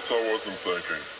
guess I wasn't thinking.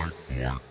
white, white.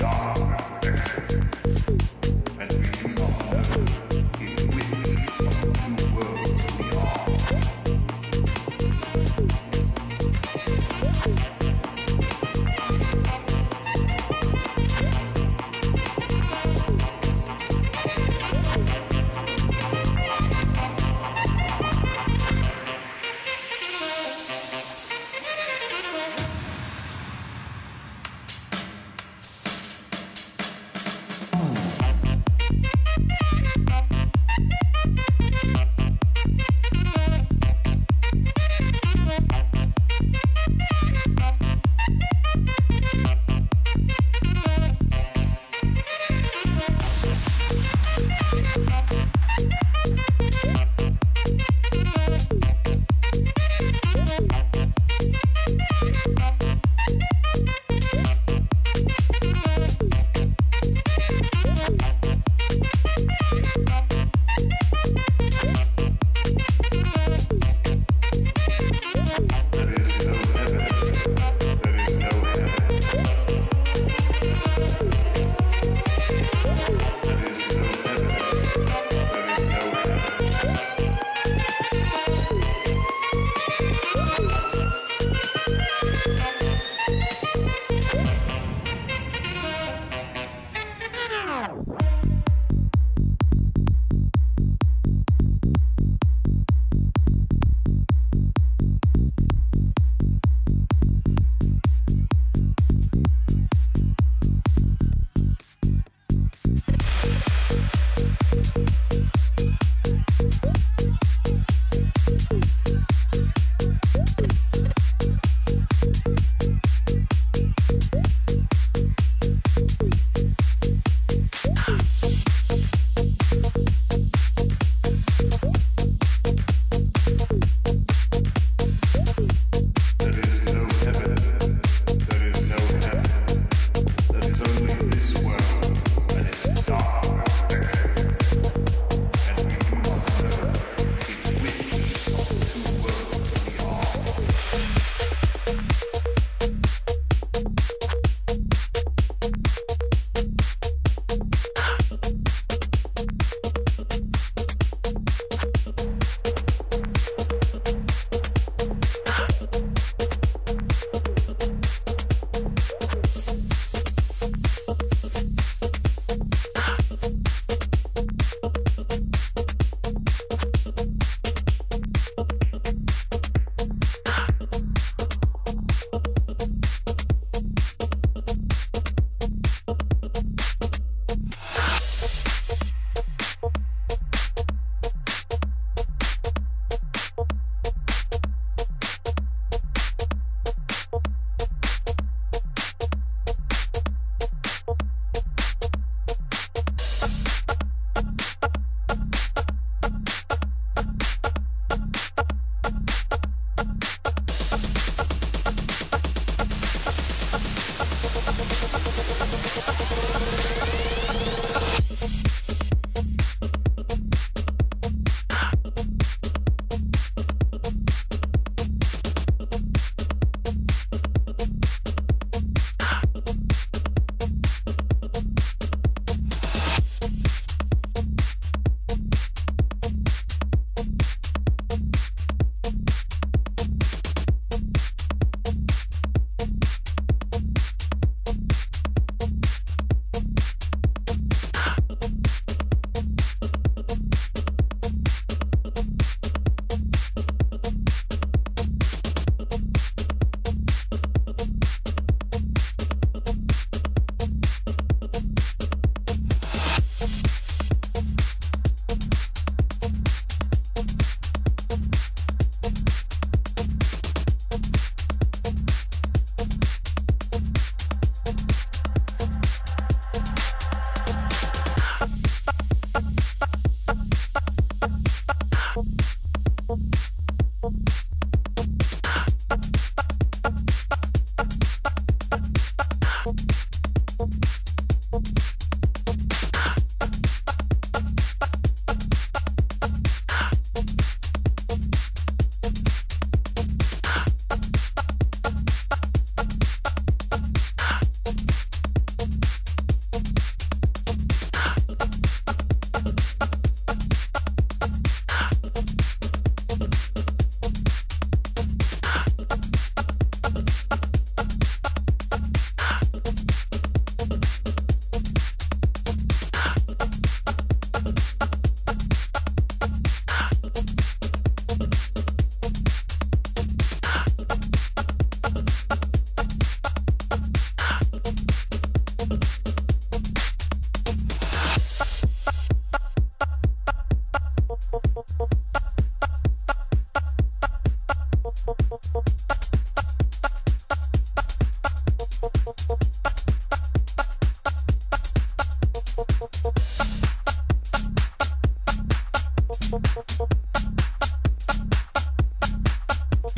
In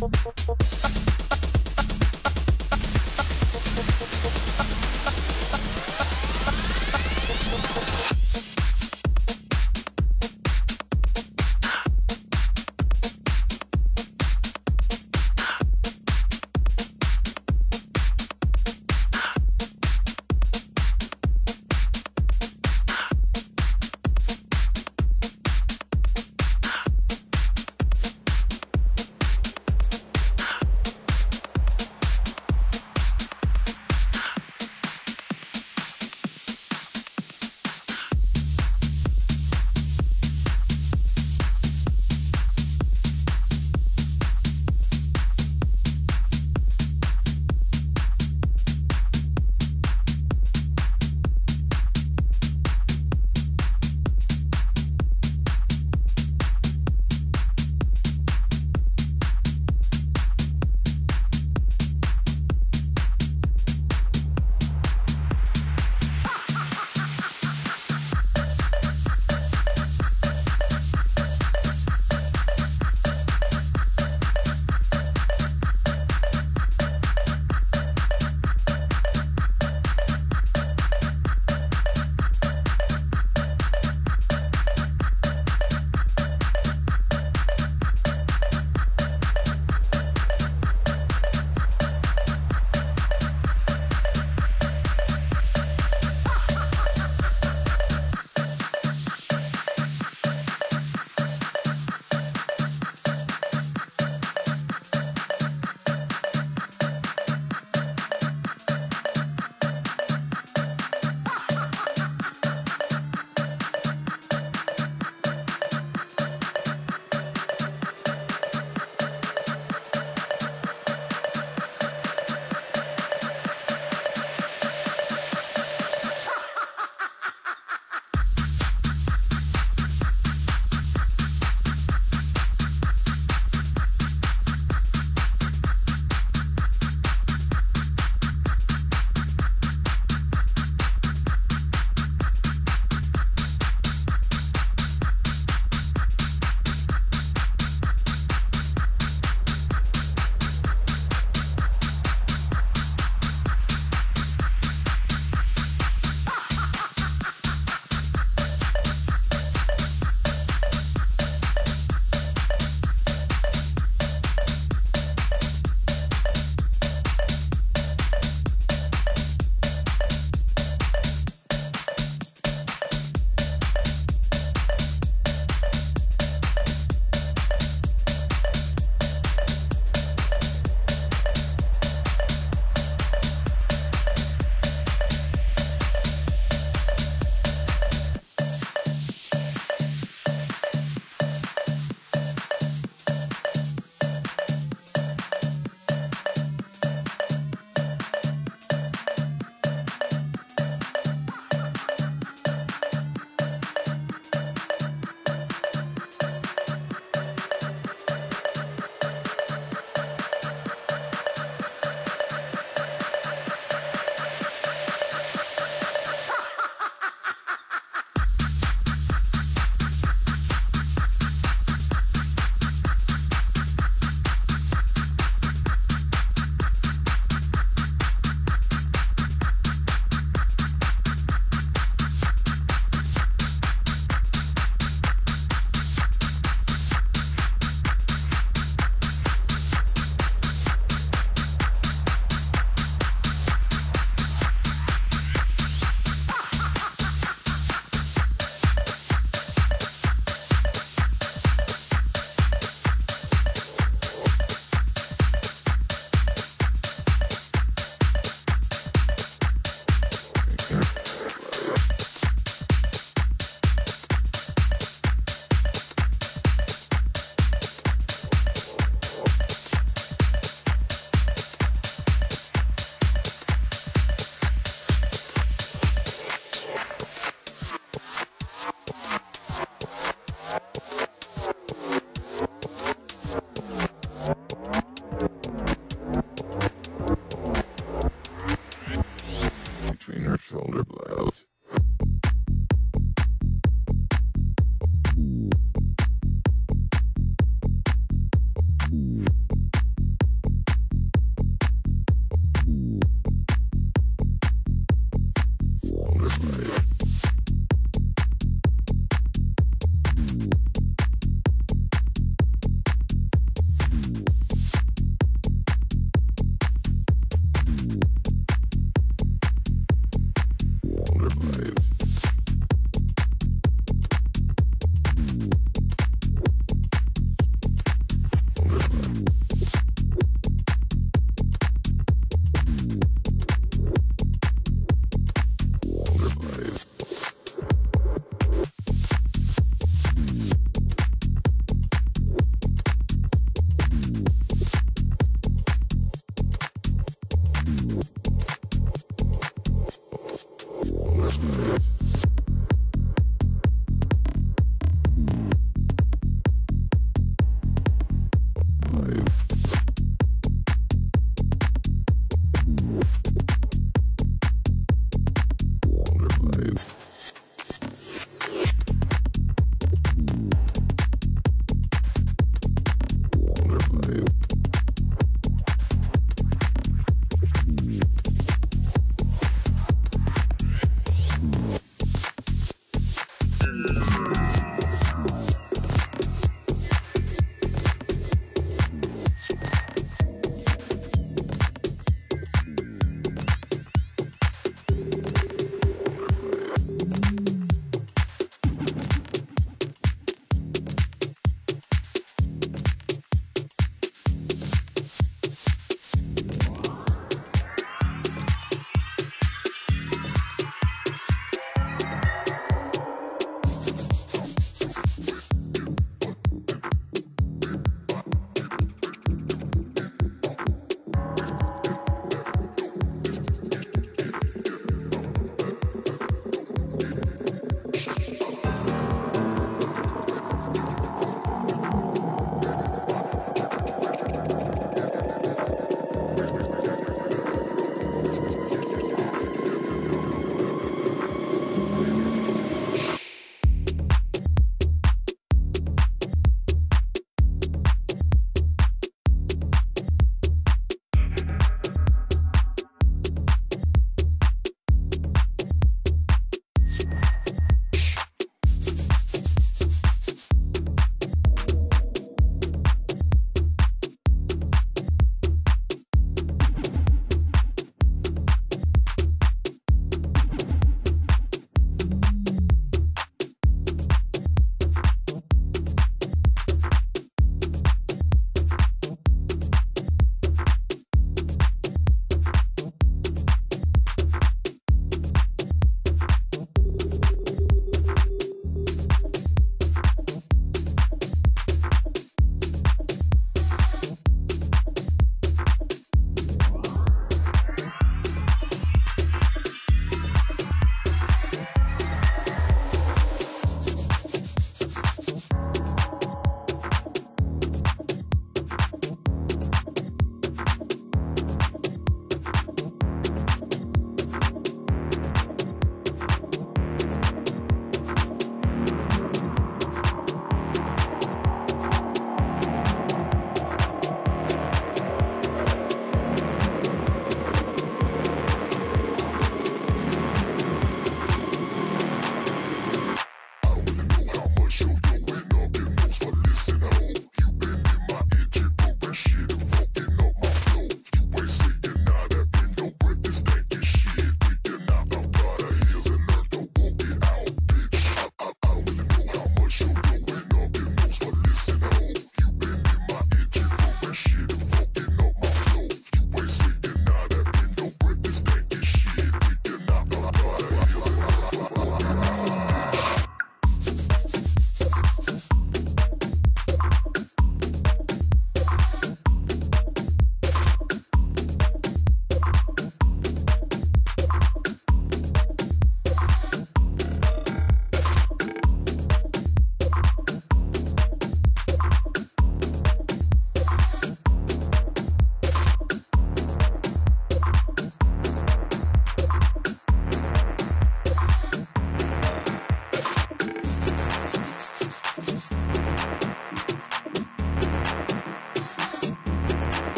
thank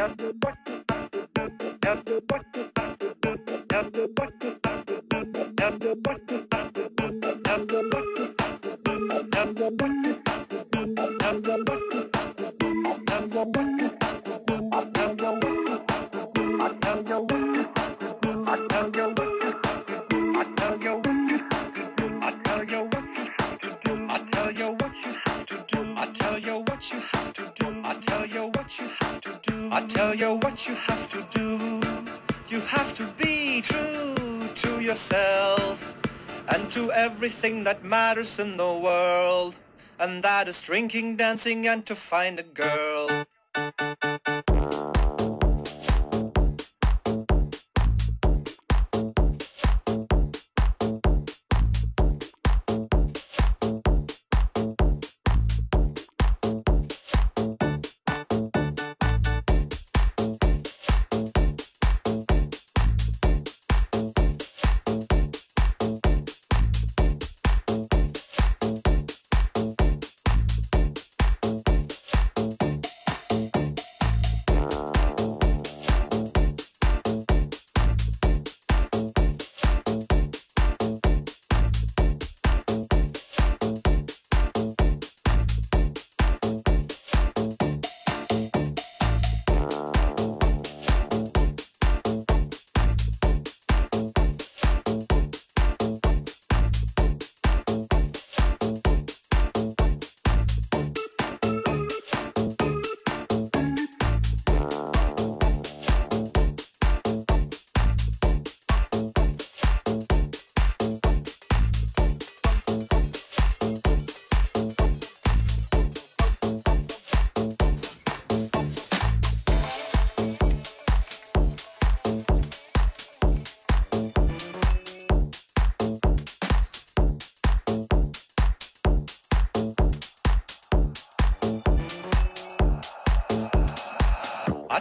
I everything that matters in the world. And that is drinking, dancing, and to find a girl.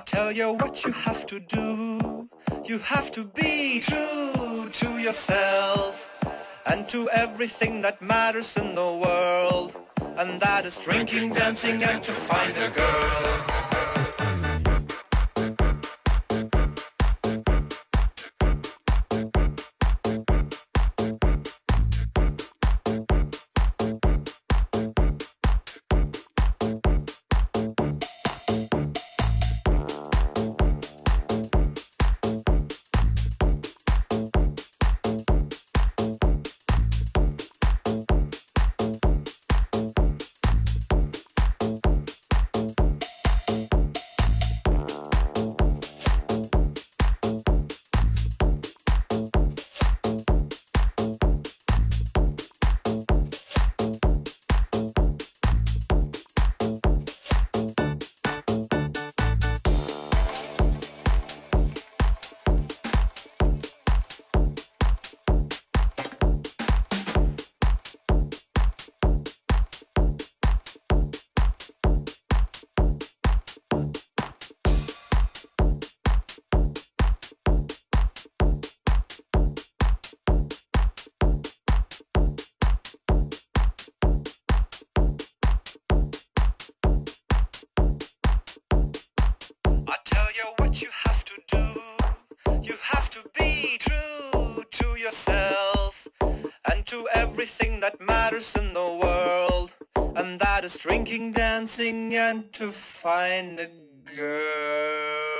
Tell you what you have to do. You have to be true to yourself and to everything that matters in the world. And that is drinking, dancing, and to find a girl. You what you have to do. You have to be true to yourself and to everything that matters in the world. And that is drinking, dancing, and to find a girl.